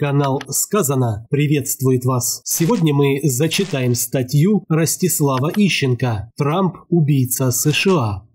Канал «Сказано» приветствует вас. Сегодня мы зачитаем статью Ростислава Ищенко «Трамп – убийца США».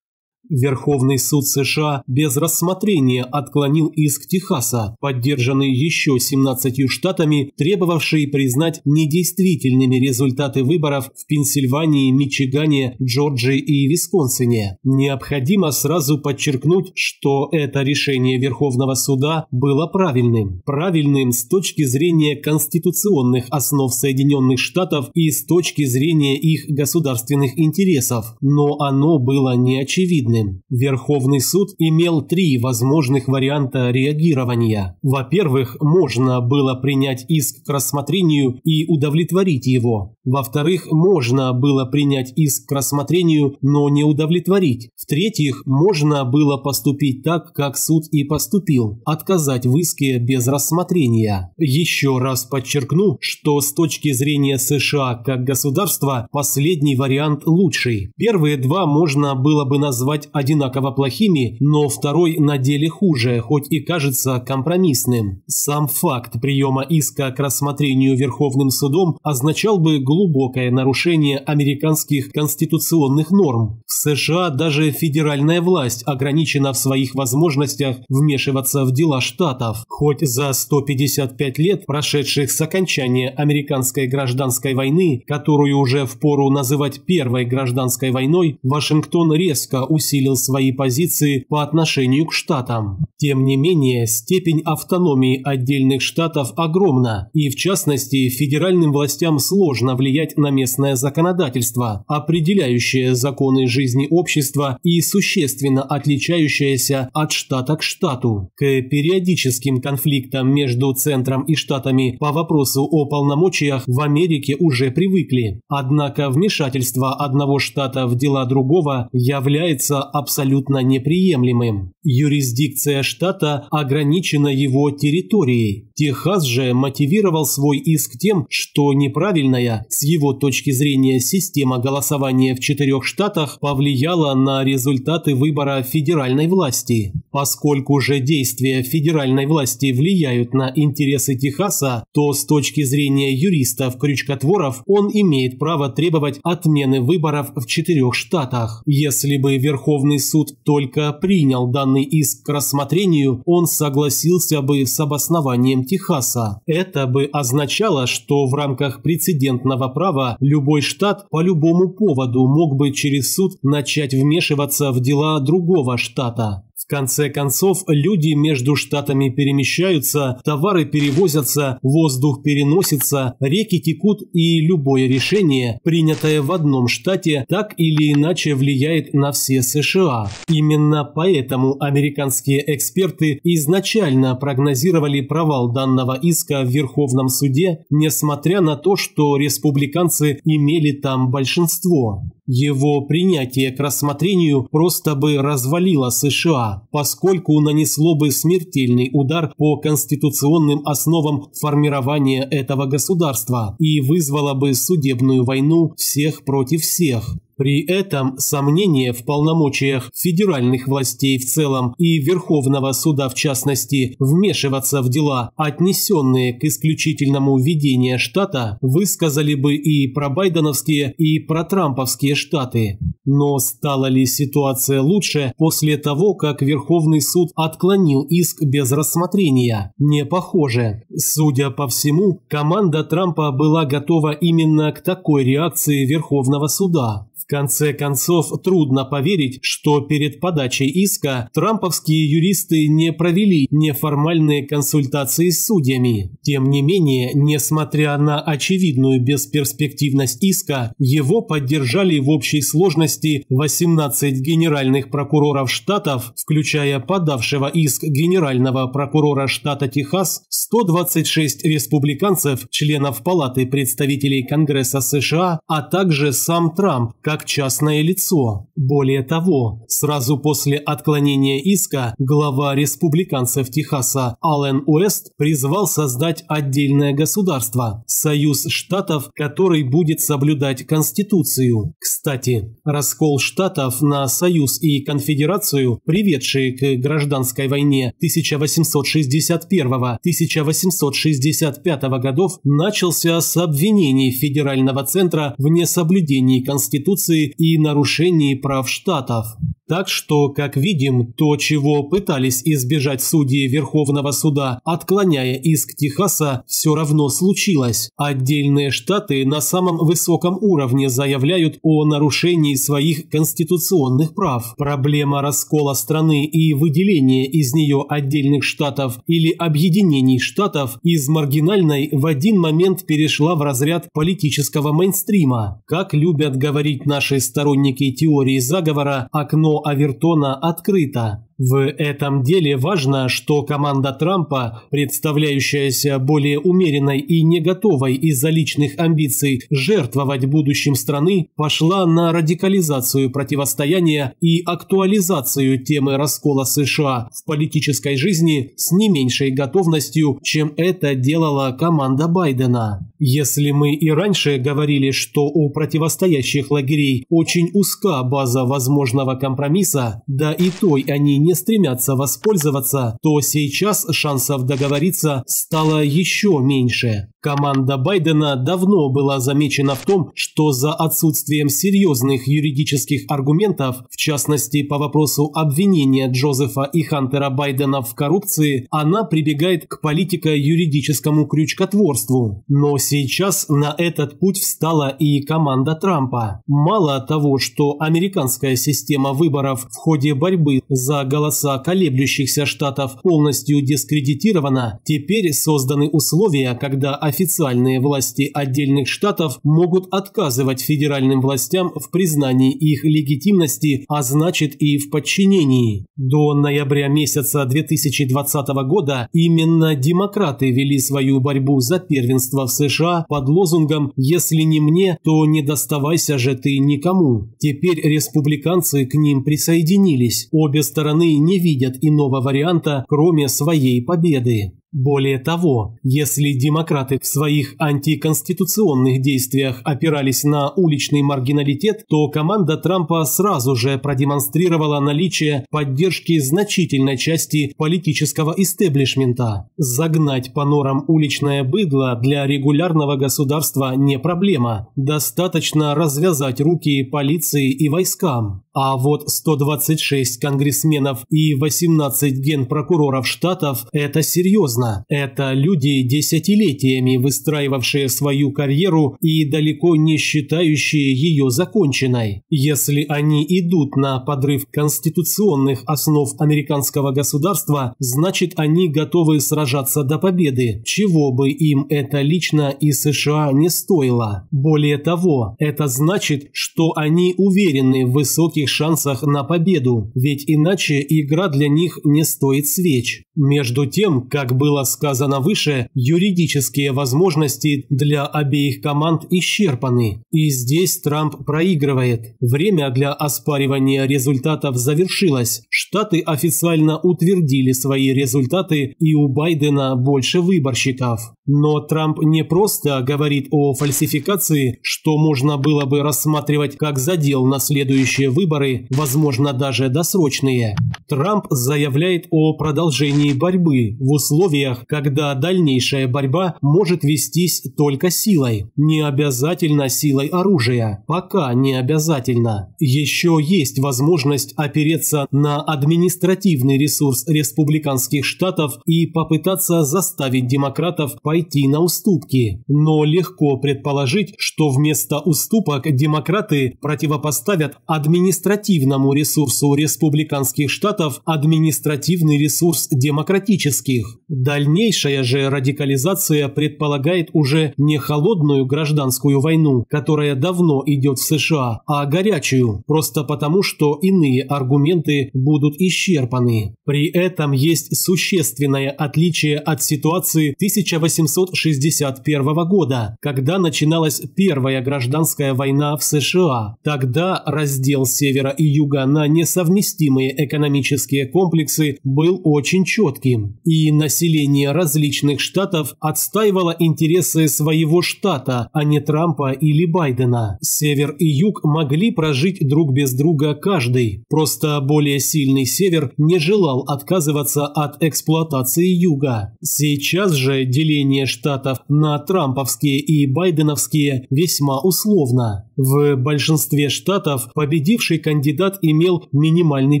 Верховный суд США без рассмотрения отклонил иск Техаса, поддержанный еще 17 штатами, требовавший признать недействительными результаты выборов в Пенсильвании, Мичигане, Джорджии и Висконсине. Необходимо сразу подчеркнуть, что это решение Верховного суда было правильным. Правильным с точки зрения конституционных основ Соединенных Штатов и с точки зрения их государственных интересов, но оно было неочевидным правильным. Верховный суд имел три возможных варианта реагирования. Во-первых, можно было принять иск к рассмотрению и удовлетворить его. Во-вторых, можно было принять иск к рассмотрению, но не удовлетворить. В-третьих, можно было поступить так, как суд и поступил – отказать в иске без рассмотрения. Еще раз подчеркну, что с точки зрения США как государства, последний вариант лучший. Первые два можно было бы назвать одинаково плохими, но второй на деле хуже, хоть и кажется компромиссным. Сам факт приема иска к рассмотрению Верховным судом означал бы глубокое нарушение американских конституционных норм. В США даже федеральная власть ограничена в своих возможностях вмешиваться в дела штатов. Хоть за 155 лет, прошедших с окончания американской гражданской войны, которую уже впору называть первой гражданской войной, Вашингтон резко усилил усилил свои позиции по отношению к штатам. Тем не менее, степень автономии отдельных штатов огромна, и в частности, федеральным властям сложно влиять на местное законодательство, определяющее законы жизни общества и существенно отличающееся от штата к штату. К периодическим конфликтам между центром и штатами по вопросу о полномочиях в Америке уже привыкли. Однако вмешательство одного штата в дела другого является абсолютно неприемлемым. Юрисдикция штата ограничена его территорией. Техас же мотивировал свой иск тем, что неправильная, с его точки зрения, система голосования в четырех штатах повлияла на результаты выбора федеральной власти. Поскольку же действия федеральной власти влияют на интересы Техаса, то с точки зрения юристов-крючкотворов он имеет право требовать отмены выборов в четырех штатах. Если бы Верховный суд только принял данный иск к рассмотрению, он согласился бы с обоснованием Техаса. Это бы означало, что в рамках прецедентного права любой штат по любому поводу мог бы через суд начать вмешиваться в дела другого штата конце концов, люди между штатами перемещаются, товары перевозятся, воздух переносится, реки текут и любое решение, принятое в одном штате, так или иначе влияет на все США. Именно поэтому американские эксперты изначально прогнозировали провал данного иска в Верховном суде, несмотря на то, что республиканцы имели там большинство. Его принятие к рассмотрению просто бы развалило США, поскольку нанесло бы смертельный удар по конституционным основам формирования этого государства и вызвало бы судебную войну всех против всех. При этом сомнения в полномочиях федеральных властей в целом и Верховного суда в частности вмешиваться в дела, отнесенные к исключительному ведению штата, высказали бы и про Байденовские, и про Трамповские штаты. Но стала ли ситуация лучше после того, как Верховный суд отклонил иск без рассмотрения? Не похоже. Судя по всему, команда Трампа была готова именно к такой реакции Верховного суда конце концов, трудно поверить, что перед подачей иска трамповские юристы не провели неформальные консультации с судьями. Тем не менее, несмотря на очевидную бесперспективность иска, его поддержали в общей сложности 18 генеральных прокуроров штатов, включая подавшего иск генерального прокурора штата Техас, 126 республиканцев, членов Палаты представителей Конгресса США, а также сам Трамп, как как частное лицо. Более того, сразу после отклонения иска глава республиканцев Техаса Аллен Уэст призвал создать отдельное государство – Союз Штатов, который будет соблюдать Конституцию. Кстати, раскол Штатов на Союз и Конфедерацию, приведший к гражданской войне 1861-1865 годов, начался с обвинений Федерального центра в несоблюдении Конституции и нарушении прав Штатов. Так что, как видим, то, чего пытались избежать судьи Верховного суда, отклоняя иск Техаса, все равно случилось. Отдельные штаты на самом высоком уровне заявляют о нарушении своих конституционных прав. Проблема раскола страны и выделения из нее отдельных штатов или объединений штатов из маргинальной в один момент перешла в разряд политического мейнстрима. Как любят говорить наши сторонники теории заговора, окно Авертона открыто. В этом деле важно, что команда Трампа, представляющаяся более умеренной и не готовой из-за личных амбиций жертвовать будущим страны, пошла на радикализацию противостояния и актуализацию темы раскола США в политической жизни с не меньшей готовностью, чем это делала команда Байдена. Если мы и раньше говорили, что у противостоящих лагерей очень узка база возможного компромисса, да и той они не стремятся воспользоваться, то сейчас шансов договориться стало еще меньше. Команда Байдена давно была замечена в том, что за отсутствием серьезных юридических аргументов, в частности по вопросу обвинения Джозефа и Хантера Байдена в коррупции, она прибегает к политико-юридическому крючкотворству. Но сейчас на этот путь встала и команда Трампа. Мало того, что американская система выборов в ходе борьбы за голоса колеблющихся штатов полностью дискредитирована, теперь созданы условия, когда официальные власти отдельных штатов могут отказывать федеральным властям в признании их легитимности, а значит и в подчинении. До ноября месяца 2020 года именно демократы вели свою борьбу за первенство в США под лозунгом «Если не мне, то не доставайся же ты никому». Теперь республиканцы к ним присоединились. Обе стороны не видят иного варианта, кроме своей победы. Более того, если демократы в своих антиконституционных действиях опирались на уличный маргиналитет, то команда Трампа сразу же продемонстрировала наличие поддержки значительной части политического истеблишмента. Загнать по норам уличное быдло для регулярного государства не проблема. Достаточно развязать руки полиции и войскам. А вот 126 конгрессменов и 18 генпрокуроров штатов – это серьезно. Это люди, десятилетиями выстраивавшие свою карьеру и далеко не считающие ее законченной. Если они идут на подрыв конституционных основ американского государства, значит они готовы сражаться до победы, чего бы им это лично и США не стоило. Более того, это значит, что они уверены в высоких их шансах на победу, ведь иначе игра для них не стоит свеч. Между тем, как было сказано выше, юридические возможности для обеих команд исчерпаны. И здесь Трамп проигрывает. Время для оспаривания результатов завершилось. Штаты официально утвердили свои результаты, и у Байдена больше выборщиков. Но Трамп не просто говорит о фальсификации, что можно было бы рассматривать как задел на следующие выборы, возможно даже досрочные. Трамп заявляет о продолжении борьбы в условиях, когда дальнейшая борьба может вестись только силой, не обязательно силой оружия, пока не обязательно. Еще есть возможность опереться на административный ресурс республиканских штатов и попытаться заставить демократов пойти пойти на уступки, но легко предположить, что вместо уступок демократы противопоставят административному ресурсу республиканских штатов административный ресурс демократических. Дальнейшая же радикализация предполагает уже не холодную гражданскую войну, которая давно идет в США, а горячую, просто потому что иные аргументы будут исчерпаны. При этом есть существенное отличие от ситуации 1800 1861 года, когда начиналась Первая гражданская война в США. Тогда раздел севера и юга на несовместимые экономические комплексы был очень четким, и население различных штатов отстаивало интересы своего штата, а не Трампа или Байдена. Север и юг могли прожить друг без друга каждый, просто более сильный север не желал отказываться от эксплуатации юга. Сейчас же деление штатов на трамповские и байденовские весьма условно. В большинстве штатов победивший кандидат имел минимальный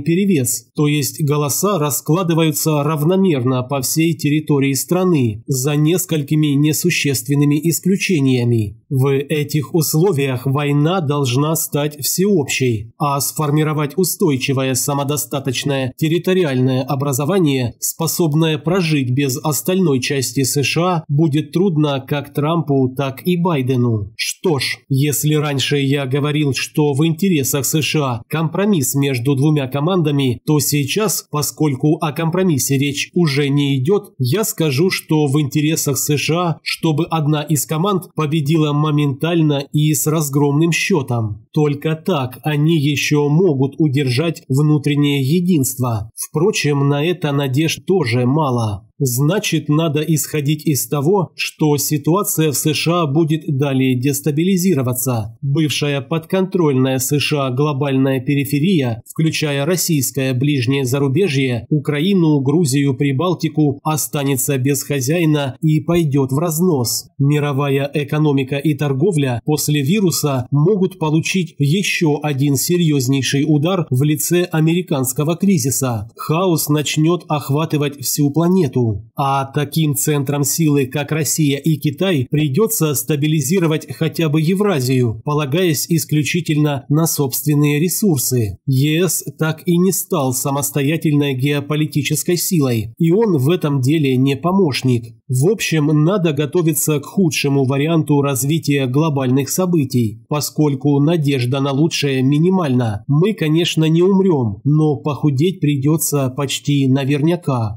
перевес, то есть голоса раскладываются равномерно по всей территории страны, за несколькими несущественными исключениями. В этих условиях война должна стать всеобщей, а сформировать устойчивое самодостаточное территориальное образование, способное прожить без остальной части США, будет трудно как Трампу, так и Байдену. Что ж, если раньше я говорил, что в интересах США компромисс между двумя командами, то сейчас, поскольку о компромиссе речь уже не идет, я скажу, что в интересах США, чтобы одна из команд победила моментально и с разгромным счетом. Только так они еще могут удержать внутреннее единство. Впрочем, на это надежд тоже мало. Значит, надо исходить из того, что ситуация в США будет далее дестабилизироваться. Бывшая подконтрольная США глобальная периферия, включая российское ближнее зарубежье, Украину, Грузию, Прибалтику, останется без хозяина и пойдет в разнос. Мировая экономика и торговля после вируса могут получить еще один серьезнейший удар в лице американского кризиса. Хаос начнет охватывать всю планету. А таким центрам силы, как Россия и Китай, придется стабилизировать хотя бы Евразию, полагаясь исключительно на собственные ресурсы. ЕС так и не стал самостоятельной геополитической силой, и он в этом деле не помощник. В общем, надо готовиться к худшему варианту развития глобальных событий, поскольку надежда на лучшее минимальна. Мы, конечно, не умрем, но похудеть придется почти наверняка.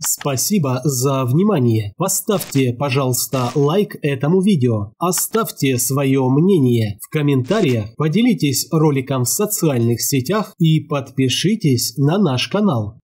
Спасибо за внимание. Поставьте, пожалуйста, лайк этому видео. Оставьте свое мнение в комментариях, поделитесь роликом в социальных сетях и подпишитесь на наш канал.